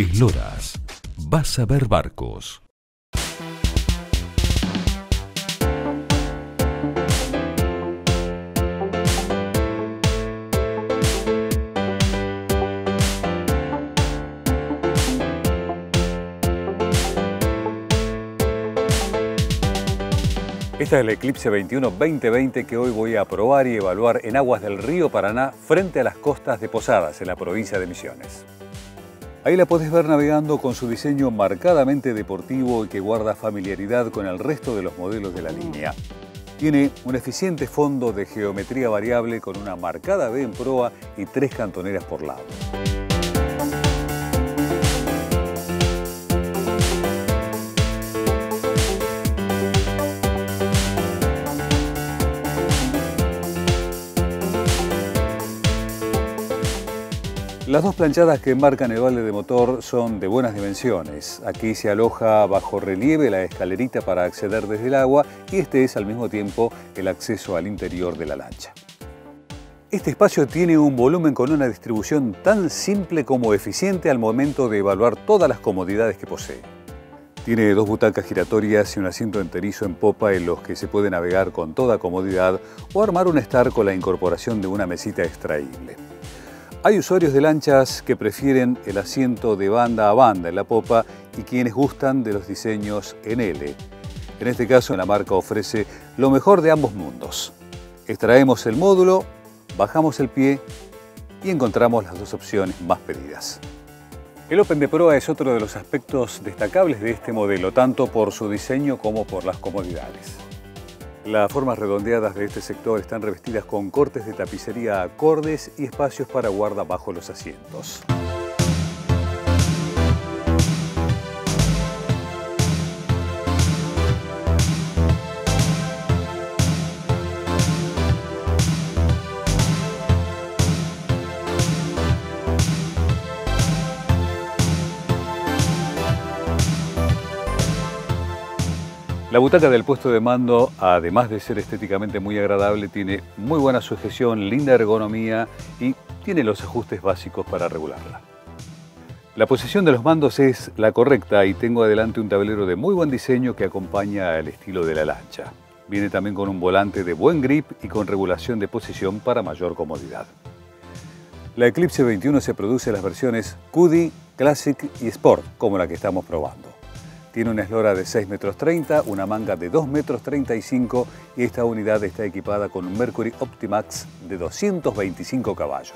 Esloras. Vas a ver barcos. Esta es la Eclipse 21-2020 que hoy voy a probar y evaluar en aguas del río Paraná frente a las costas de Posadas, en la provincia de Misiones. Ahí la podés ver navegando con su diseño marcadamente deportivo y que guarda familiaridad con el resto de los modelos de la línea. Tiene un eficiente fondo de geometría variable con una marcada B en proa y tres cantoneras por lado. Las dos planchadas que marcan el vale de motor son de buenas dimensiones. Aquí se aloja bajo relieve la escalerita para acceder desde el agua y este es al mismo tiempo el acceso al interior de la lancha. Este espacio tiene un volumen con una distribución tan simple como eficiente al momento de evaluar todas las comodidades que posee. Tiene dos butacas giratorias y un asiento enterizo en popa en los que se puede navegar con toda comodidad o armar un estar con la incorporación de una mesita extraíble. Hay usuarios de lanchas que prefieren el asiento de banda a banda en la popa y quienes gustan de los diseños en L. En este caso, la marca ofrece lo mejor de ambos mundos. Extraemos el módulo, bajamos el pie y encontramos las dos opciones más pedidas. El Open de Proa es otro de los aspectos destacables de este modelo, tanto por su diseño como por las comodidades. Las formas redondeadas de este sector están revestidas con cortes de tapicería acordes y espacios para guarda bajo los asientos. La butaca del puesto de mando, además de ser estéticamente muy agradable, tiene muy buena sujeción, linda ergonomía y tiene los ajustes básicos para regularla. La posición de los mandos es la correcta y tengo adelante un tablero de muy buen diseño que acompaña al estilo de la lancha. Viene también con un volante de buen grip y con regulación de posición para mayor comodidad. La Eclipse 21 se produce en las versiones QD, Classic y Sport, como la que estamos probando. Tiene una eslora de 6 metros 30, una manga de 2 metros 35 y esta unidad está equipada con un Mercury Optimax de 225 caballos.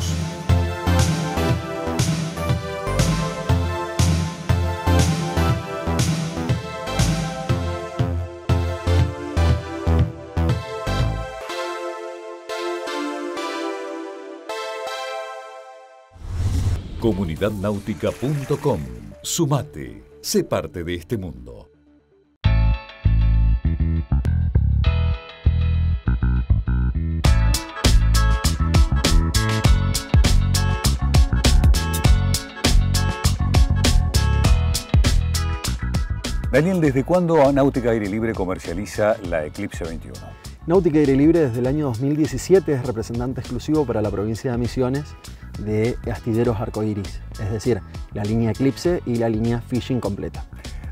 Comunidadnáutica.com. Sumate. Sé parte de este mundo. Daniel, ¿desde cuándo Náutica Aire Libre comercializa la Eclipse 21? Náutica Aire Libre desde el año 2017 es representante exclusivo para la provincia de Misiones de astilleros arcoiris, es decir, la línea Eclipse y la línea Fishing completa.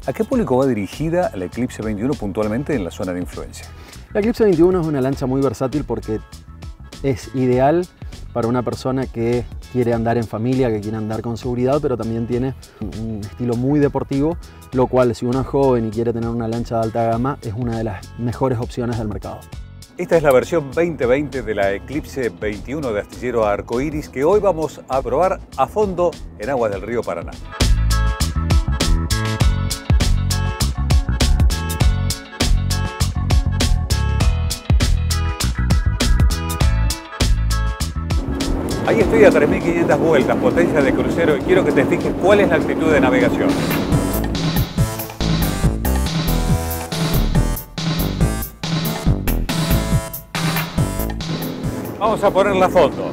¿A qué público va dirigida la Eclipse 21 puntualmente en la zona de influencia? La Eclipse 21 es una lancha muy versátil porque es ideal para una persona que quiere andar en familia, que quiere andar con seguridad, pero también tiene un estilo muy deportivo, lo cual si uno es joven y quiere tener una lancha de alta gama es una de las mejores opciones del mercado. Esta es la versión 2020 de la Eclipse 21 de astillero Arcoiris que hoy vamos a probar a fondo en aguas del río Paraná. Ahí estoy a 3.500 vueltas, potencia de crucero y quiero que te fijes cuál es la actitud de navegación. Vamos a poner la foto.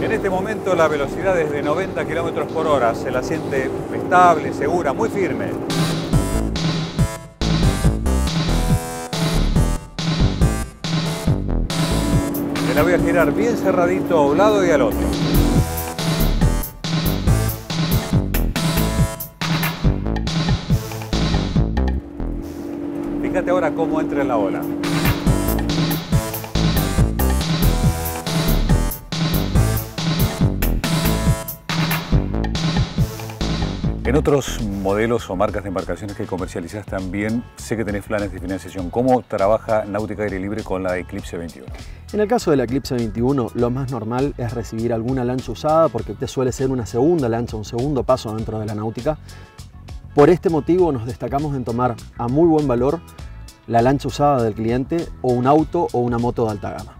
En este momento la velocidad es de 90 km por hora, se la siente estable, segura, muy firme. la voy a girar bien cerradito a un lado y al otro. Fíjate ahora cómo entra en la ola. En otros modelos o marcas de embarcaciones que comercializas también sé que tenés planes de financiación. ¿Cómo trabaja Náutica Aire Libre con la Eclipse 21? En el caso de la Eclipse 21, lo más normal es recibir alguna lancha usada porque te suele ser una segunda lancha, un segundo paso dentro de la náutica. Por este motivo nos destacamos en tomar a muy buen valor la lancha usada del cliente o un auto o una moto de alta gama.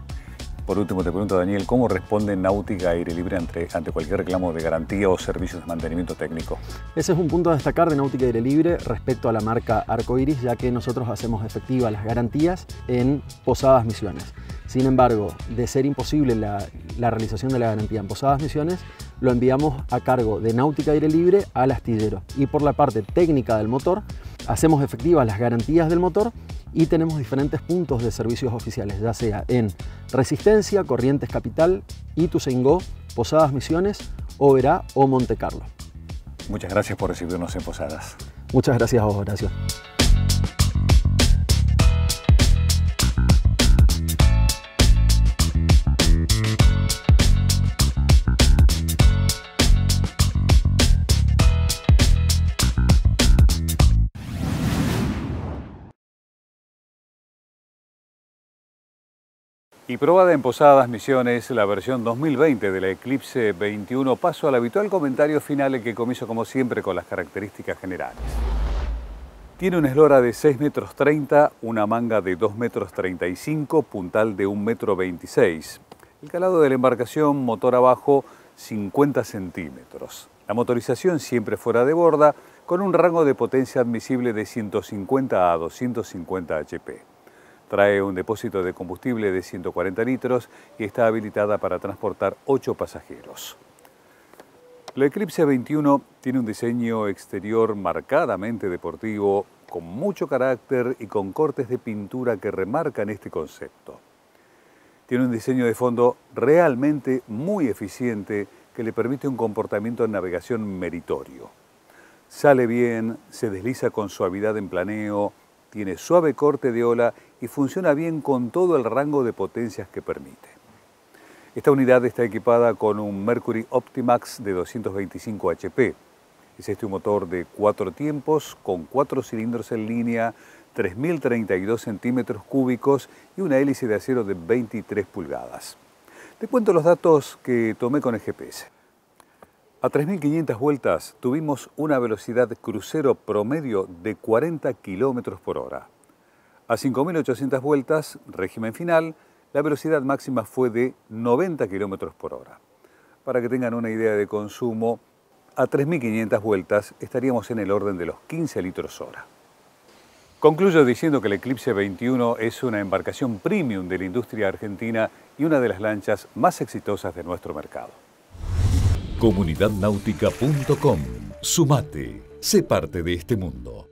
Por último, te pregunto, Daniel, ¿cómo responde Náutica Aire Libre ante, ante, cualquier reclamo de garantía o servicios de mantenimiento técnico? Ese es un punto a destacar de Náutica Aire Libre respecto a la marca Arcoiris, ya que nosotros hacemos efectivas las garantías en Posadas Misiones. Sin embargo, de ser imposible la, la, realización de la garantía en Posadas Misiones, lo enviamos a cargo de Náutica Aire Libre al astillero. Y por la parte técnica del motor, hacemos efectivas las garantías del motor y tenemos diferentes puntos de servicios oficiales, ya sea en Resistencia, Corrientes Capital, Ituzaingó, Posadas Misiones, Oberá o Monte Carlo. Muchas gracias por recibirnos en Posadas. Muchas gracias a vos, Horacio. Y probada en Posadas Misiones, la versión 2020 de la Eclipse 21, paso al habitual comentario final que comienzo como siempre con las características generales. Tiene una eslora de 6 metros 30, una manga de 2 metros 35, puntal de 1 metro 26. El calado de la embarcación, motor abajo, 50 centímetros. La motorización siempre fuera de borda, con un rango de potencia admisible de 150 a 250 HP. Trae un depósito de combustible de 140 litros y está habilitada para transportar 8 pasajeros. La Eclipse 21 tiene un diseño exterior marcadamente deportivo, con mucho carácter y con cortes de pintura que remarcan este concepto. Tiene un diseño de fondo realmente muy eficiente que le permite un comportamiento en navegación meritorio. Sale bien, se desliza con suavidad en planeo, tiene suave corte de ola y funciona bien con todo el rango de potencias que permite. Esta unidad está equipada con un Mercury Optimax de 225 HP. Es este un motor de cuatro tiempos con cuatro cilindros en línea, 3.032 centímetros cúbicos y una hélice de acero de 23 pulgadas. Te cuento los datos que tomé con el GPS. A 3.500 vueltas tuvimos una velocidad crucero promedio de 40 km por hora. A 5.800 vueltas, régimen final, la velocidad máxima fue de 90 km por hora. Para que tengan una idea de consumo, a 3.500 vueltas estaríamos en el orden de los 15 litros hora. Concluyo diciendo que el Eclipse 21 es una embarcación premium de la industria argentina y una de las lanchas más exitosas de nuestro mercado. Comunidadnáutica.com. Sumate. Sé parte de este mundo.